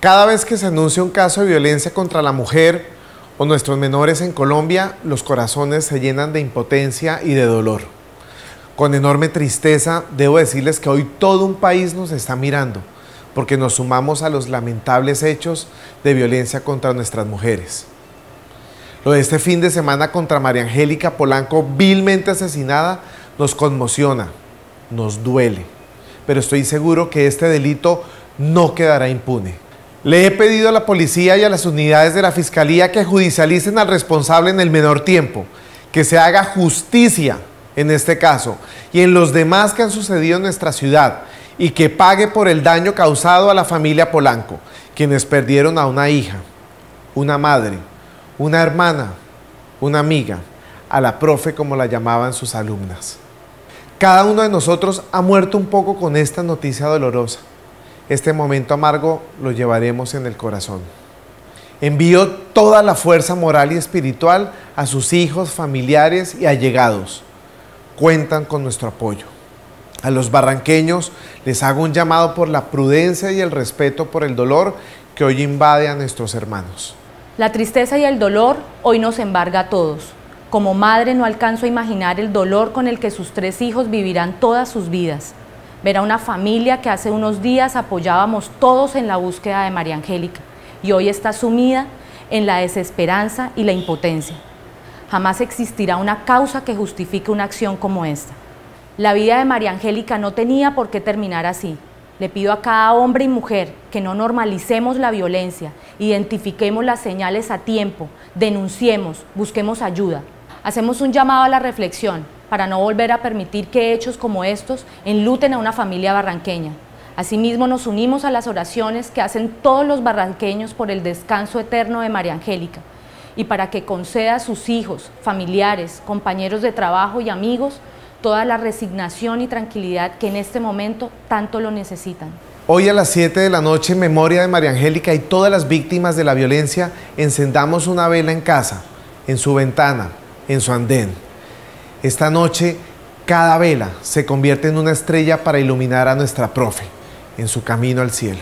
Cada vez que se anuncia un caso de violencia contra la mujer o nuestros menores en Colombia, los corazones se llenan de impotencia y de dolor. Con enorme tristeza debo decirles que hoy todo un país nos está mirando porque nos sumamos a los lamentables hechos de violencia contra nuestras mujeres. Lo de este fin de semana contra María Angélica Polanco, vilmente asesinada, nos conmociona, nos duele, pero estoy seguro que este delito no quedará impune. Le he pedido a la policía y a las unidades de la fiscalía que judicialicen al responsable en el menor tiempo, que se haga justicia en este caso y en los demás que han sucedido en nuestra ciudad y que pague por el daño causado a la familia Polanco, quienes perdieron a una hija, una madre, una hermana, una amiga, a la profe como la llamaban sus alumnas. Cada uno de nosotros ha muerto un poco con esta noticia dolorosa este momento amargo lo llevaremos en el corazón. Envío toda la fuerza moral y espiritual a sus hijos, familiares y allegados. Cuentan con nuestro apoyo. A los barranqueños les hago un llamado por la prudencia y el respeto por el dolor que hoy invade a nuestros hermanos. La tristeza y el dolor hoy nos embarga a todos. Como madre no alcanzo a imaginar el dolor con el que sus tres hijos vivirán todas sus vidas ver a una familia que hace unos días apoyábamos todos en la búsqueda de María Angélica y hoy está sumida en la desesperanza y la impotencia. Jamás existirá una causa que justifique una acción como esta. La vida de María Angélica no tenía por qué terminar así. Le pido a cada hombre y mujer que no normalicemos la violencia, identifiquemos las señales a tiempo, denunciemos, busquemos ayuda. Hacemos un llamado a la reflexión para no volver a permitir que hechos como estos enluten a una familia barranqueña. Asimismo, nos unimos a las oraciones que hacen todos los barranqueños por el descanso eterno de María Angélica y para que conceda a sus hijos, familiares, compañeros de trabajo y amigos toda la resignación y tranquilidad que en este momento tanto lo necesitan. Hoy a las 7 de la noche, en memoria de María Angélica y todas las víctimas de la violencia, encendamos una vela en casa, en su ventana, en su andén. Esta noche, cada vela se convierte en una estrella para iluminar a nuestra profe en su camino al cielo.